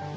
Bye.